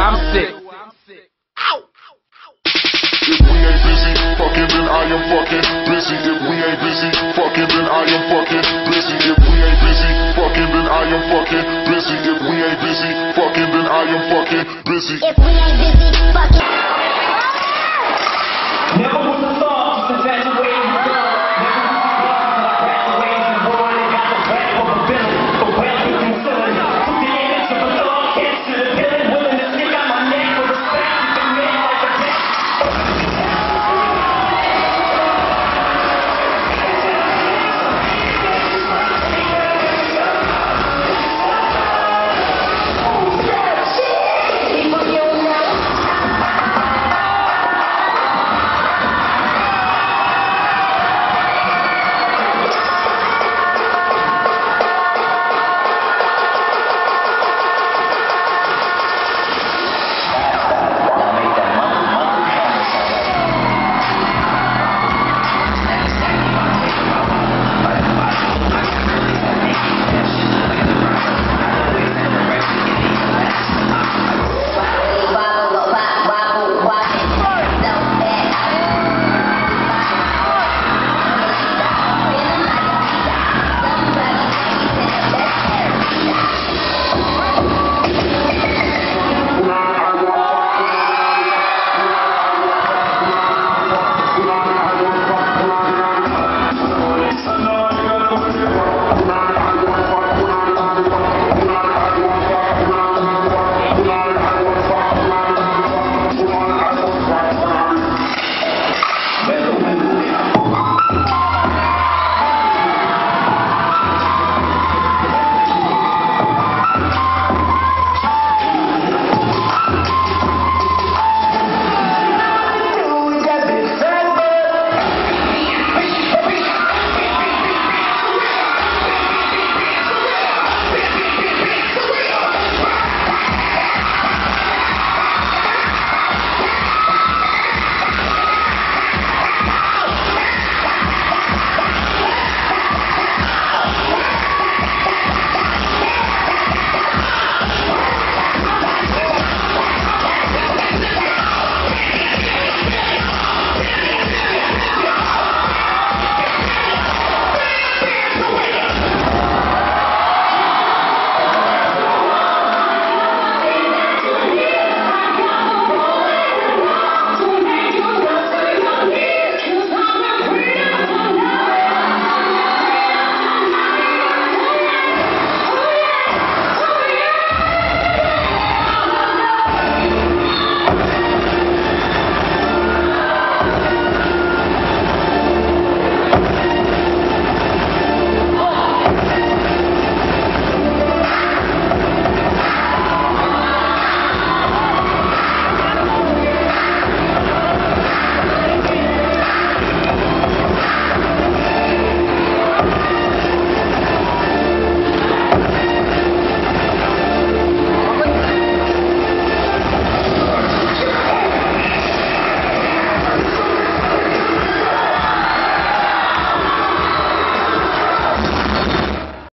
I'm sick. If we ain't busy fucking, then I am fucking busy. If we ain't busy fucking, then I am fucking busy. If we ain't busy fucking, then I am fucking busy. If we ain't busy fucking, then I am fucking busy. If we ain't busy fucking.